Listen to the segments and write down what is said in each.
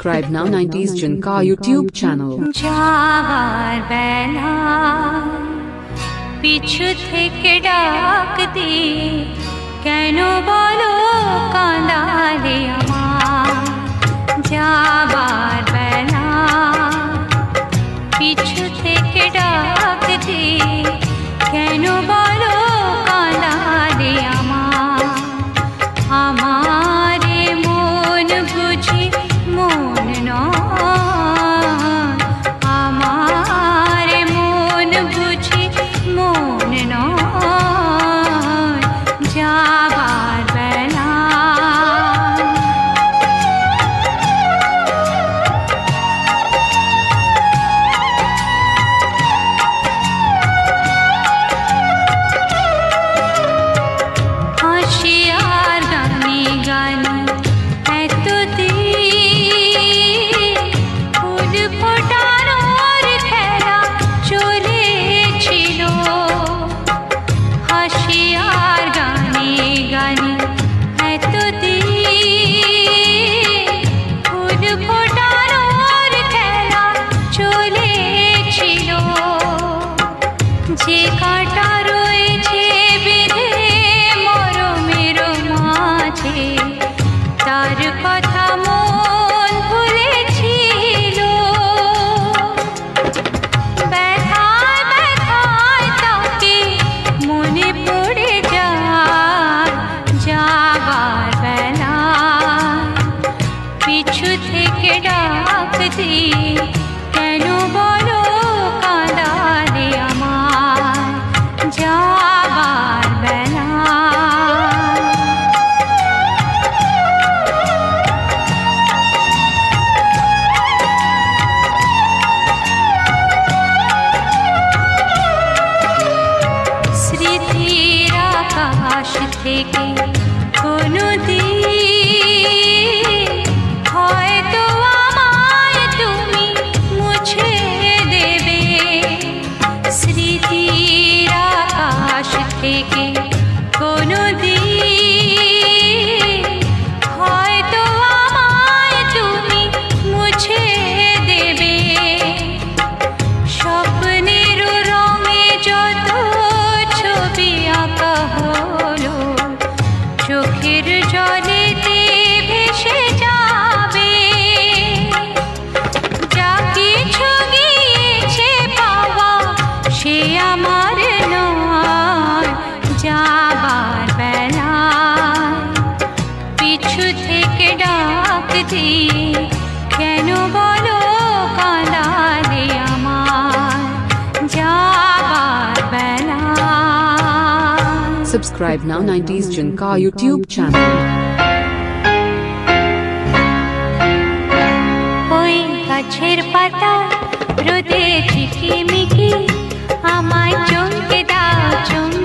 subscribe now 90s Jun ka YouTube channel. जावार बैना পিছু থেকে ডাক দে কেন বলো কাঁদালে আমার যাবার বেলা পিছু থেকে ডাক দে नाउ नाइन्टीज जिनका यूट्यूब चैनल रुदे রোদে ঝিকিমিকি আমায় চমকে দাও চমকে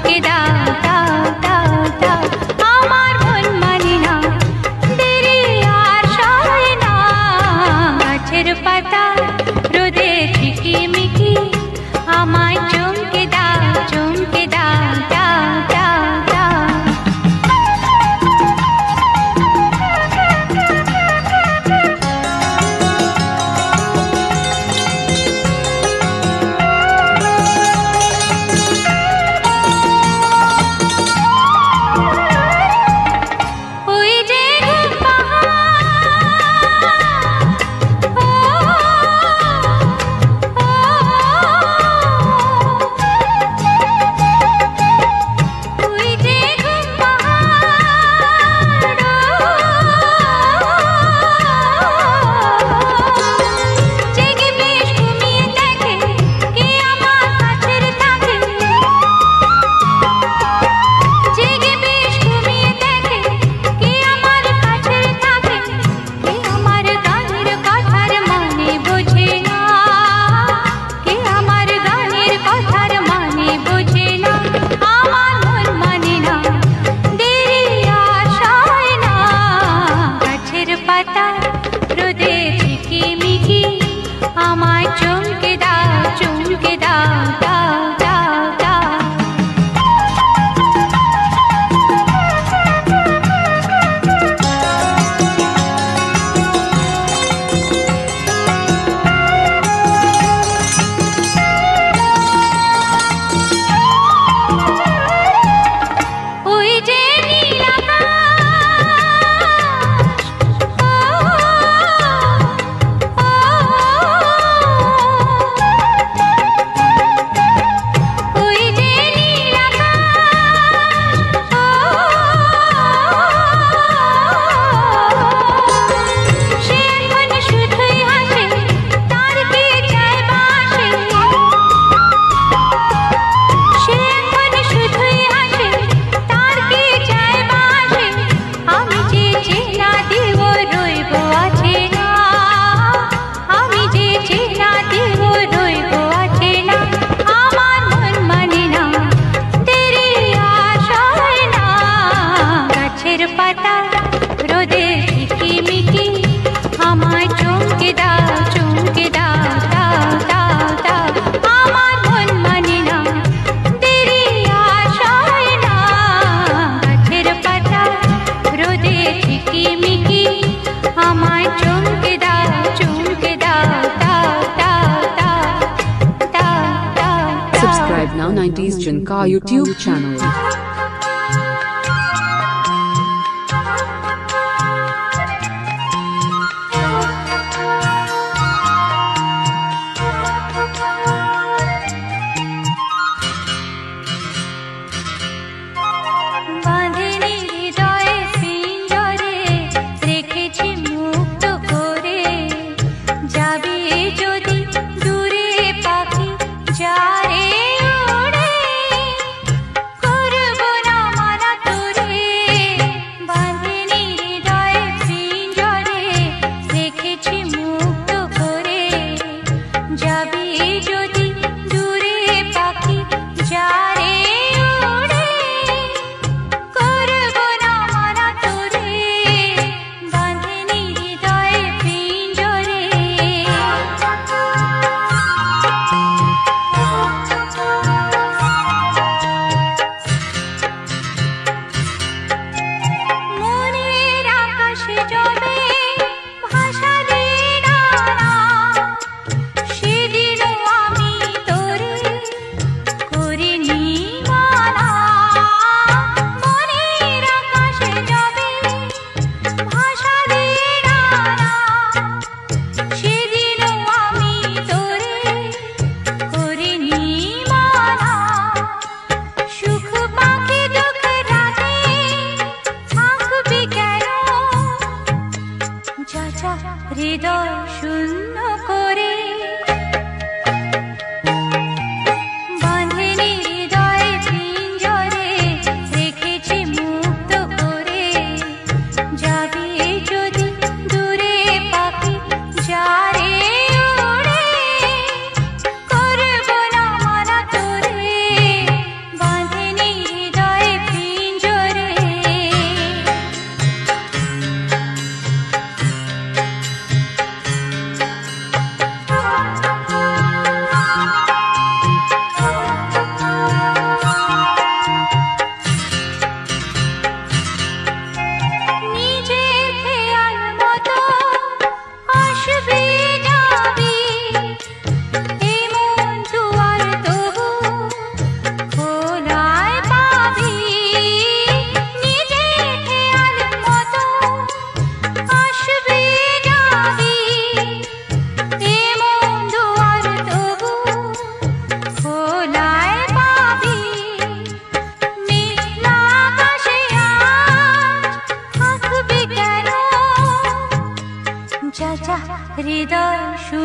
你的树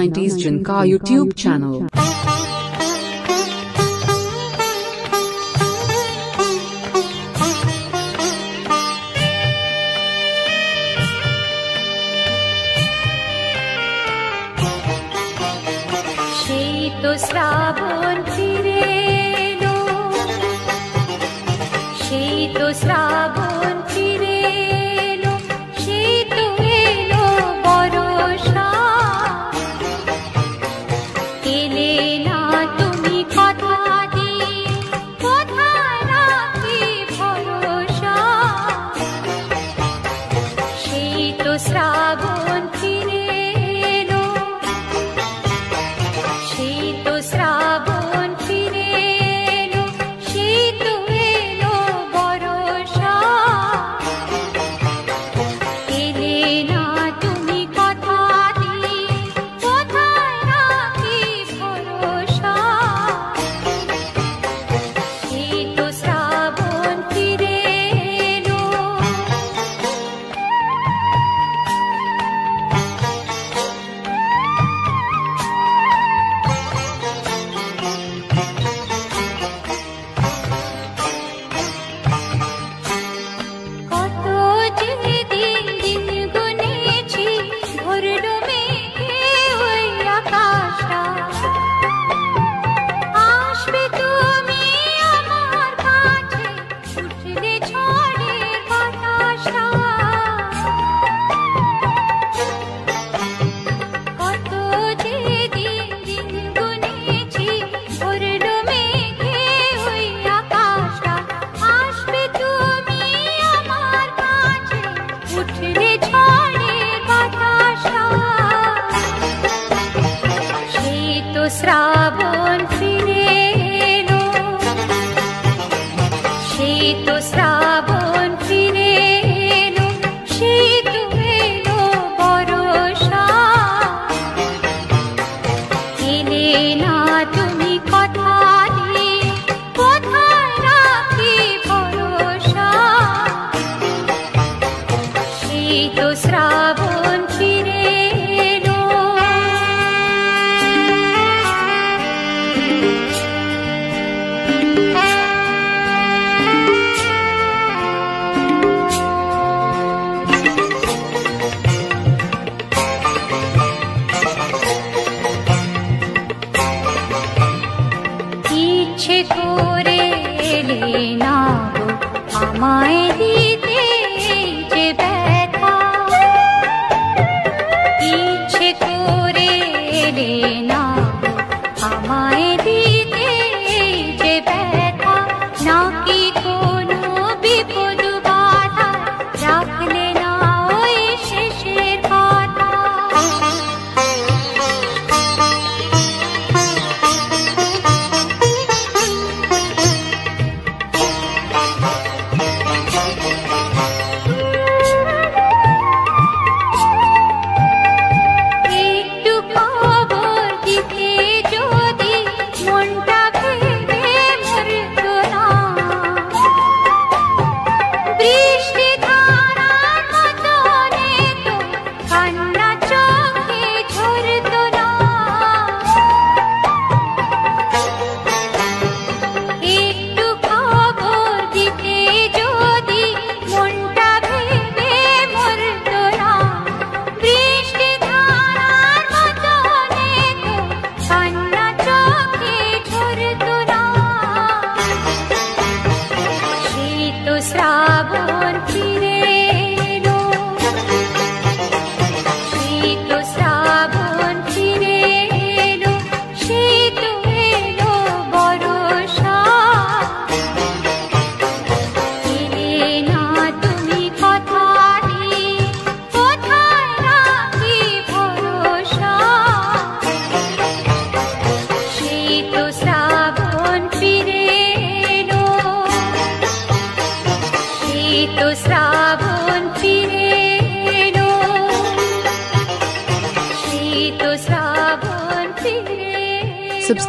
90s जिनका YouTube चैनल श्रावण फिरे शी तो Shravan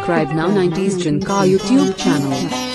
Subscribe now 90s Junka YouTube channel.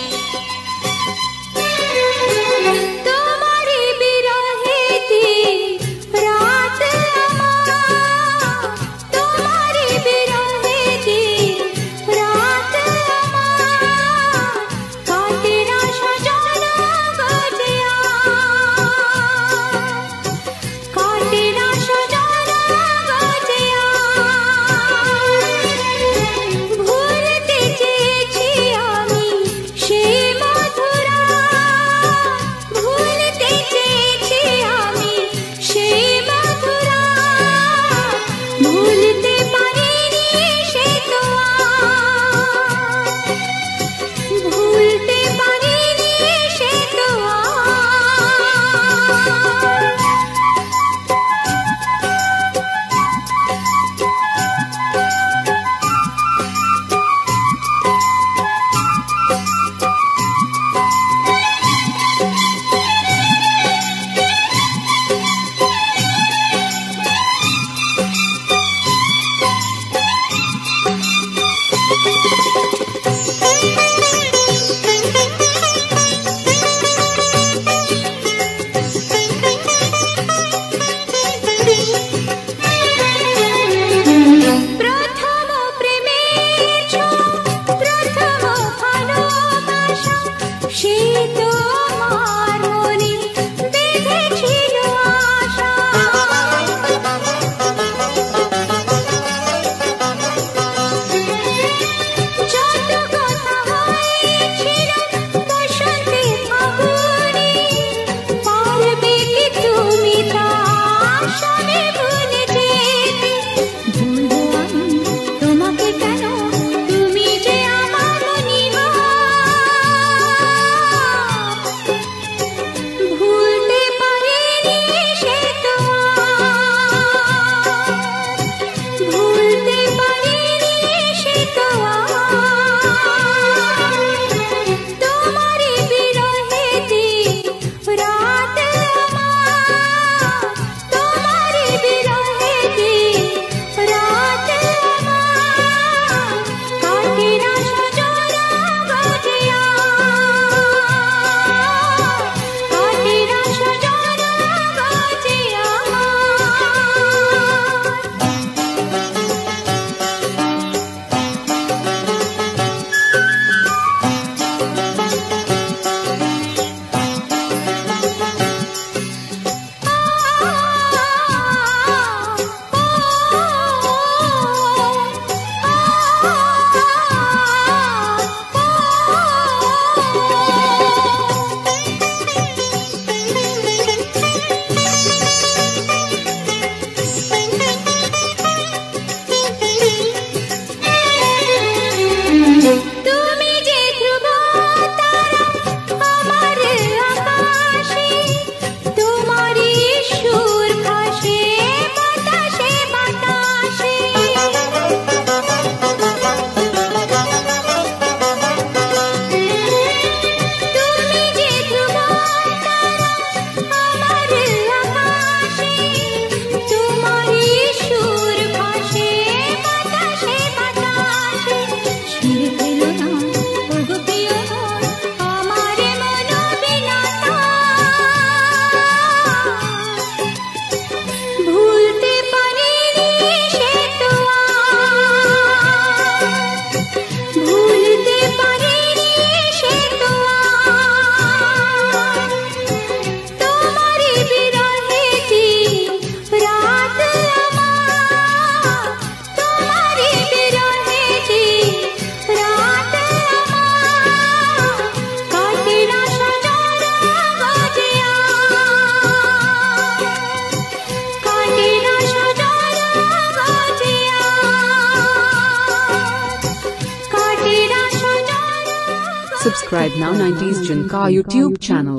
our YouTube channel.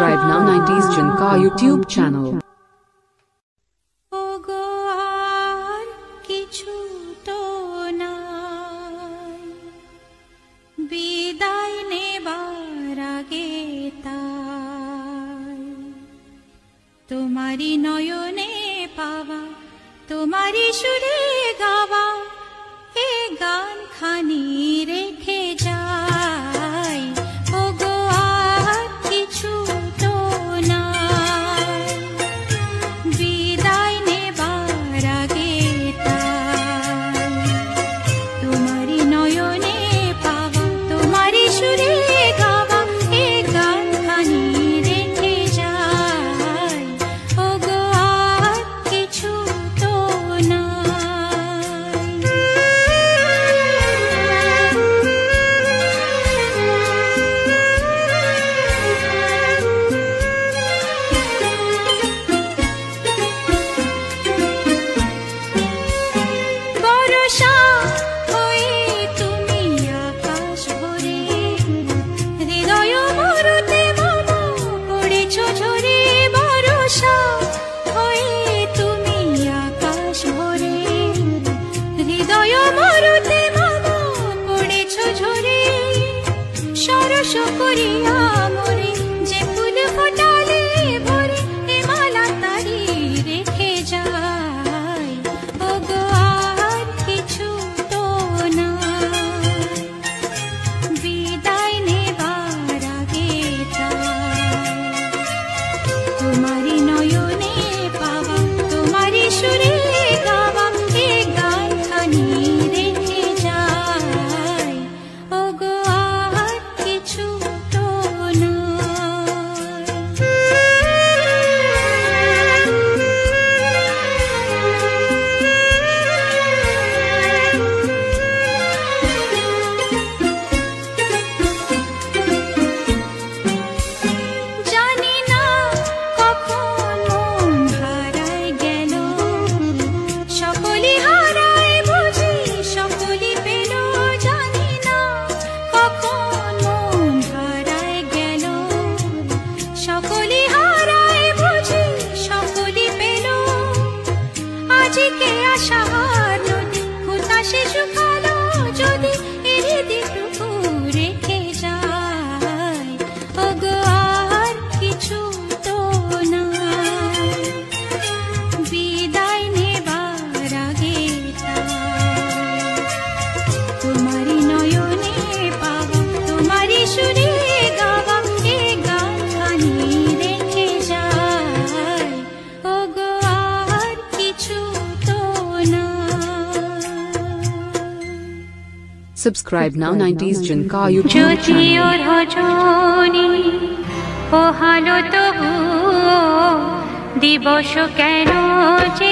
Subscribe now 90s Junka YouTube channel. Subscribe now 90s Junka YouTube যদিও channel. রজনী পোহালো তবু দিবস কেন যে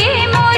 Seguimos.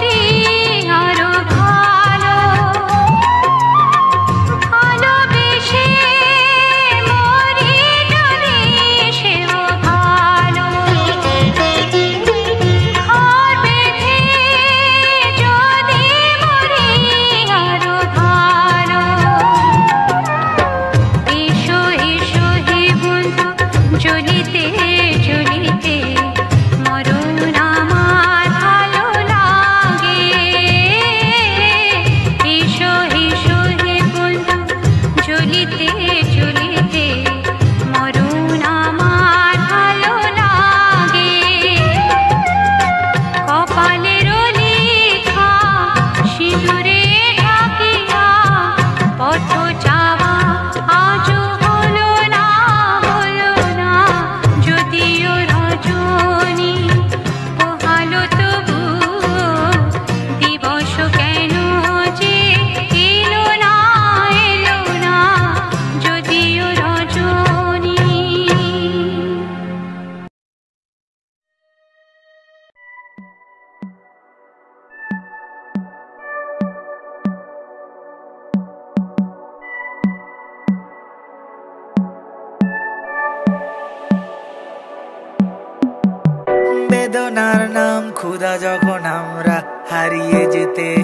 ওনার নাম খুদা যখন আমরা হারিয়ে যেতে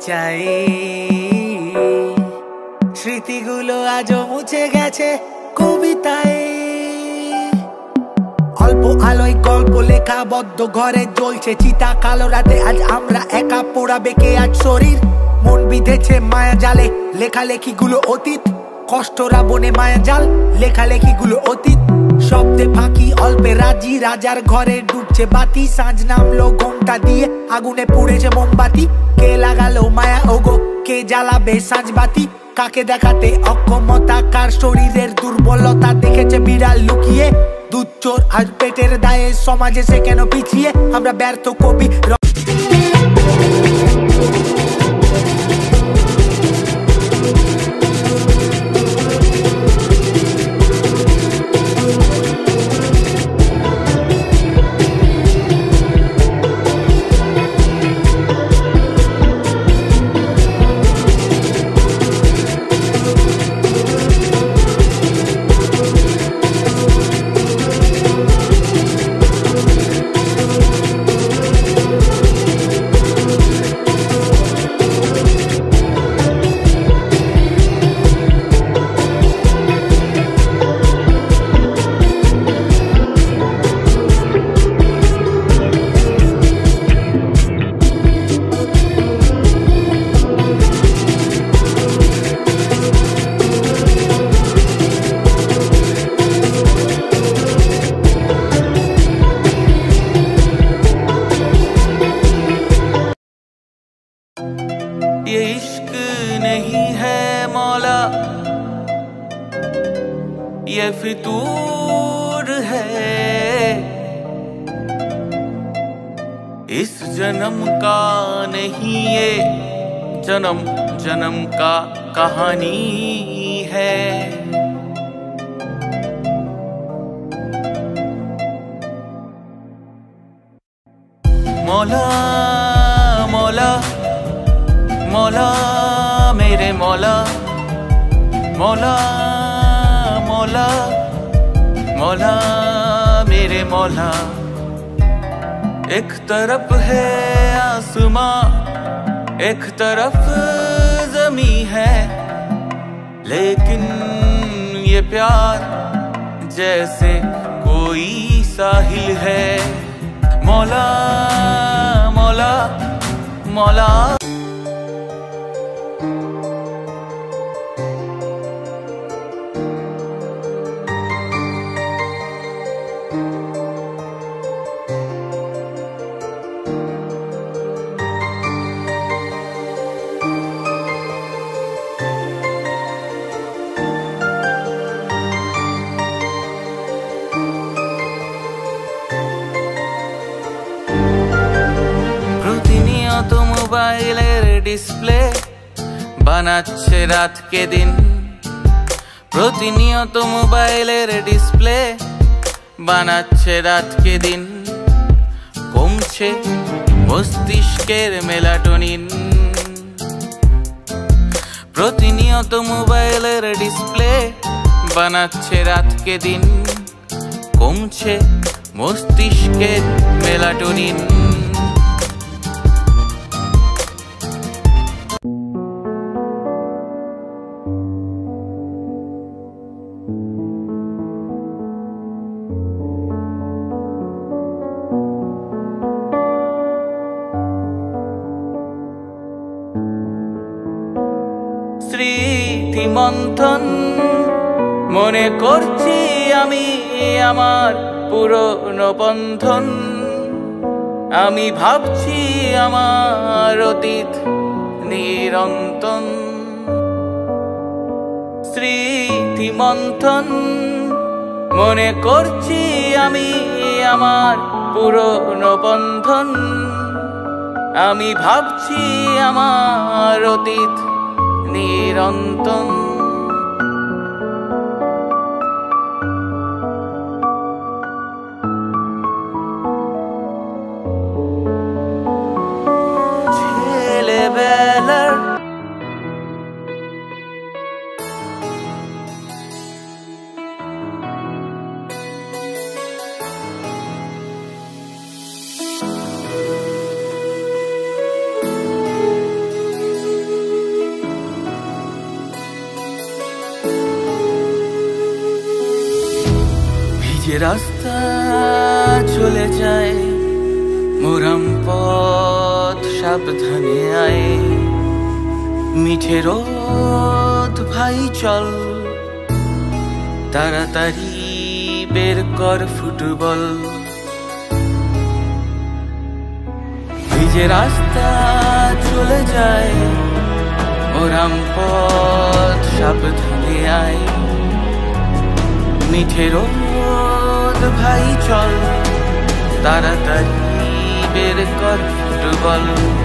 চাই। স্মৃতিগুলো আজও মুছে গেছে কবিতায়। অল্প আলোয় গল্প লেখা বদ্ধ ঘরে জ্বলছে চিতা, কালো রাতে আজ আমরা একা পোড়াবে কে আজ শরীর। মন বিঁধেছে মায়া জালে, লেখালেখিগুলো অতীত। কষ্টরা বনে মায়া জাল, লেখালেখিগুলো অতীত। শব্দে ফাঁকি, অল্পে রাজি, রাজার ঘরে ডুবছে বাতি। সাঁঝ নামলো ঘণ্টা দিয়ে, আগুনে পুড়েছে মোমবাতি। কে লাগালো মায়া? ওগো, কে জ্বালাবে সাঁঝ বাতি? কাকে দেখাতে অক্ষমতা? কার শরীরের দুর্বলতা? দেখেছে বিড়াল লুকিয়ে। দুধ চোর আজ পেটের দায়ে, সমাজে সে কেন পিছিয়ে? আমরা ব্যর্থ কবি एक तरफ़ जमी है लेकिन ये प्यार जैसे कोई साहिल है। मौला मौला मौला। মোবাইলের ডিসপ্লে বানাচ্ছে রাতকে দিন। প্রতিনিয়ত মোবাইলের ডিসপ্লে বানাচ্ছে রাতকে দিন। কমছে মস্তিষ্কের মেলাটোনিন। প্রতিনিয়ত মোবাইলের ডিসপ্লে বানাচ্ছে রাতকে দিন। কমছে মস্তিষ্কের মেলাটোনিন। মন্থন মনে করছি আমি আমার পুরনো বন্ধন। আমি ভাবছি আমার অতীত নিরন্তন স্মৃতি মন্থন মনে করছি আমি আমার পুরনো বন্ধন। আমি ভাবছি আমার অতীত নিরন্তন সাবধানে আয়। মিঠে রোদ ভাই, চল। তাড়াতাড়ি বের কর ফুটবল। ভিজে রাস্তা চলে যায়। ওরাম পথ সাবধানে আয়। মিঠে রোদ ভাই, চল। তাড়াতাড়ি বের কর ফুটবল।